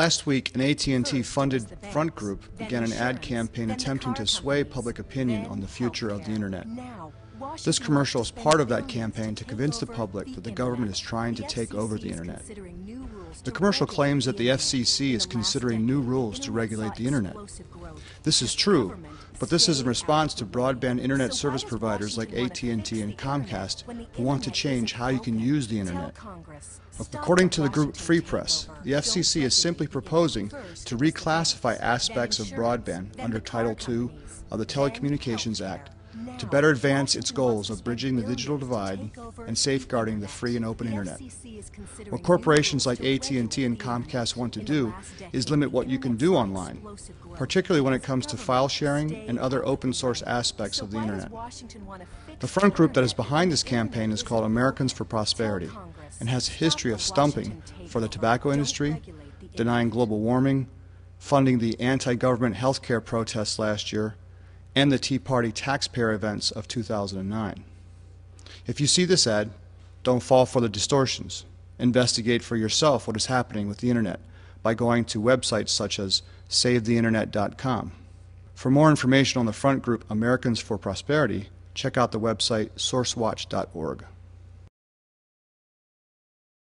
Last week, an AT&T funded front group began an ad campaign attempting to sway public opinion on the future of the internet. This commercial is part of that campaign to convince the public that the government is trying to take over the internet. The commercial claims that the FCC is considering new rules to regulate the internet. This is true, but this is in response to broadband internet service providers like AT&T and Comcast who want to change how you can use the internet. According to the group Free Press, the FCC is simply proposing to reclassify aspects of broadband under Title II of the Telecommunications Act to better advance its goals of bridging the digital divide and safeguarding the free and open internet. What corporations like AT&T and Comcast want to do is limit what you can do online, particularly when it comes to file sharing and other open source aspects of the internet. The front group that is behind this campaign is called Americans for Prosperity and has a history of stumping for the tobacco industry, denying global warming, funding the anti-government healthcare protests last year, and the Tea Party taxpayer events of 2009. If you see this ad, don't fall for the distortions. Investigate for yourself what is happening with the Internet by going to websites such as savetheinternet.com. For more information on the front group Americans for Prosperity, check out the website sourcewatch.org.